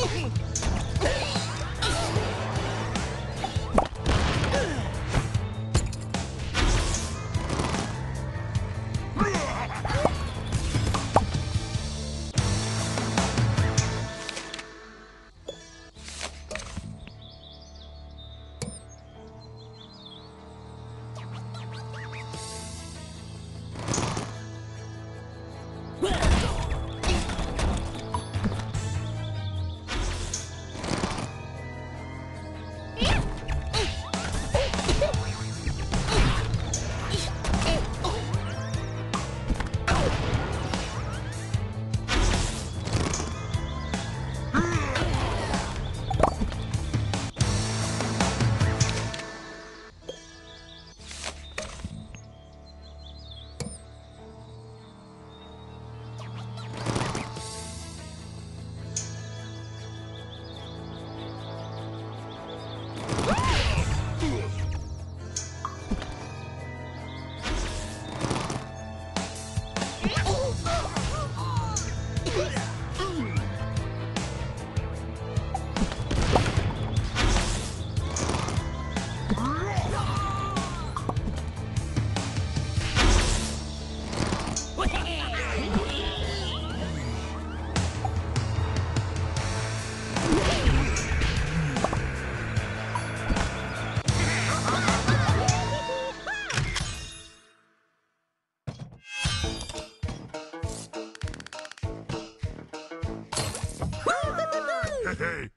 Hehehe! Hey!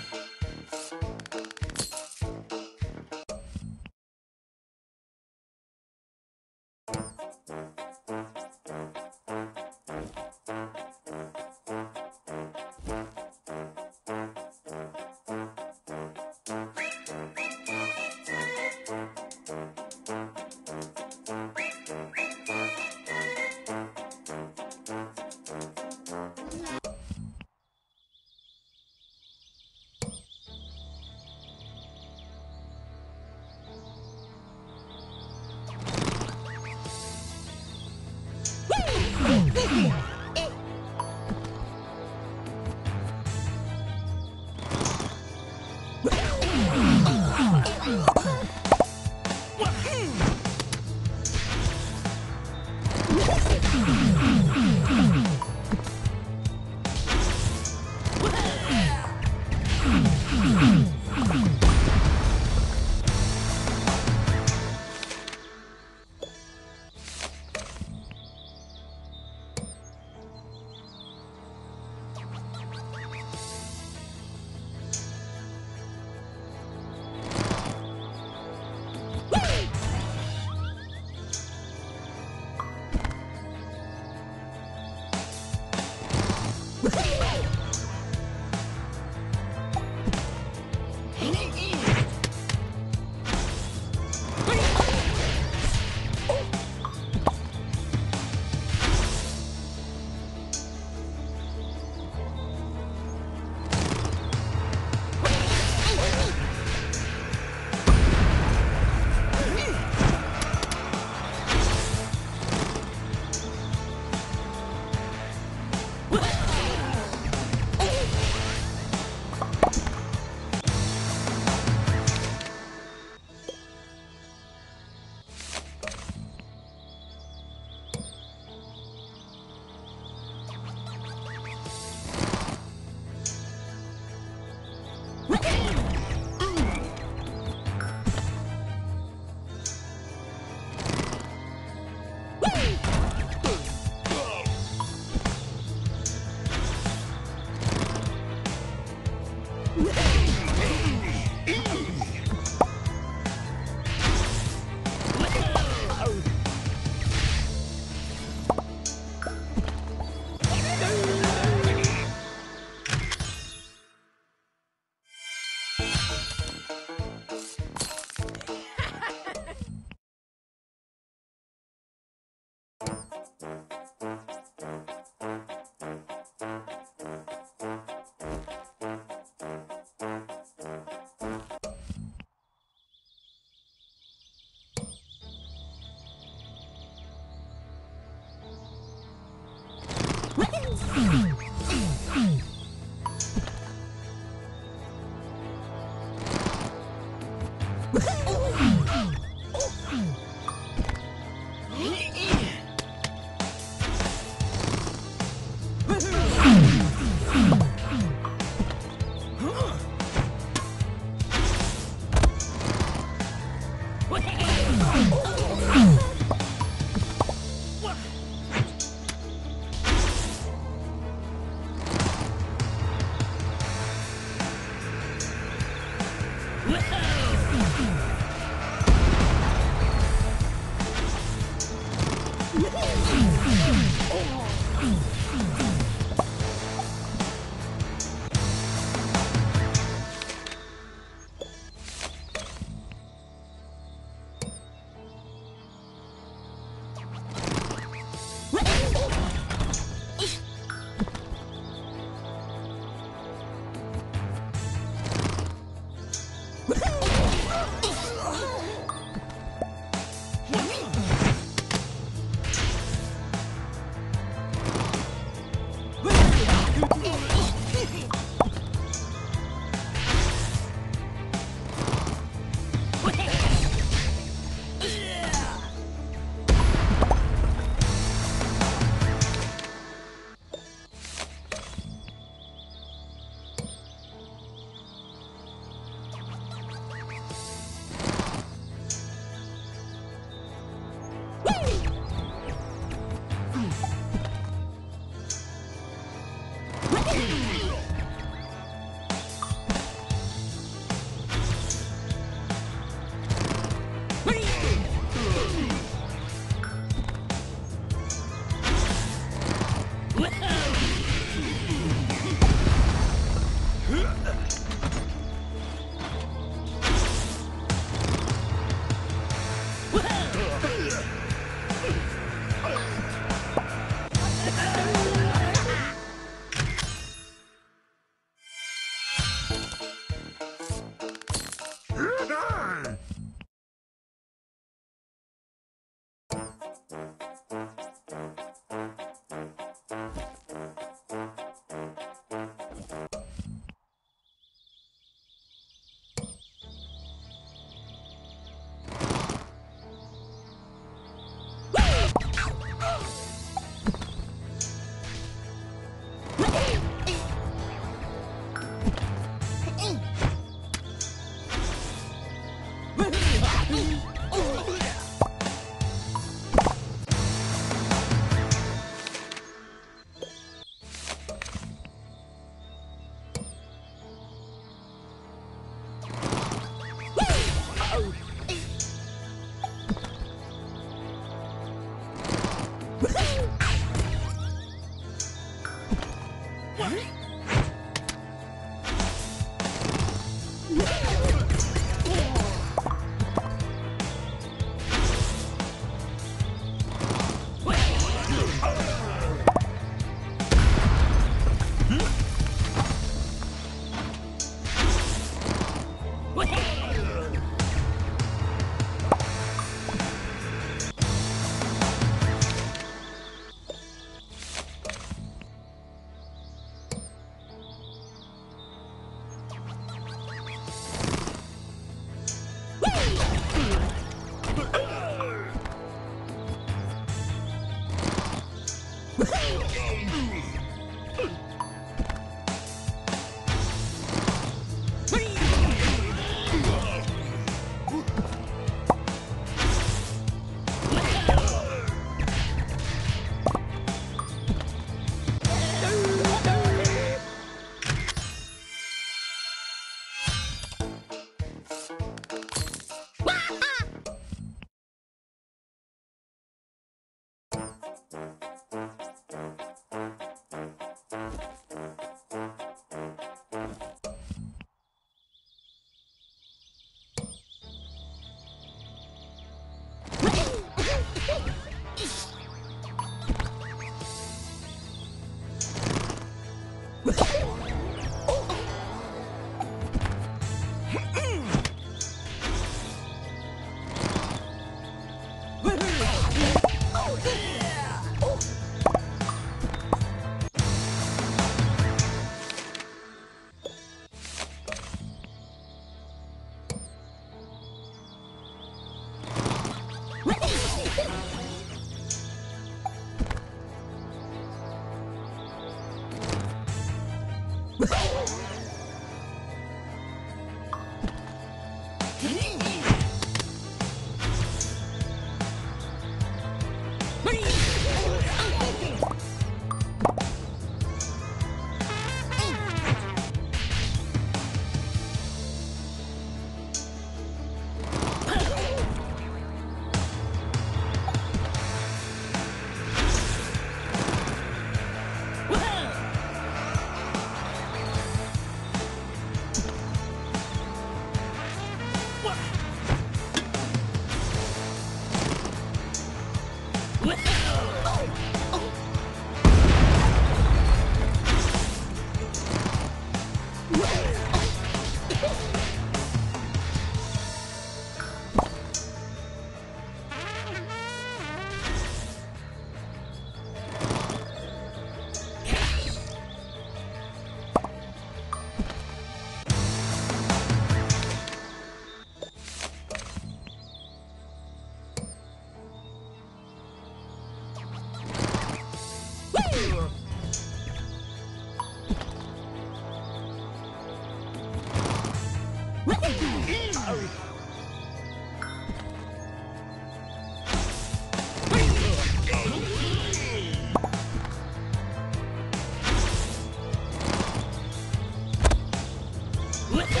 Oh!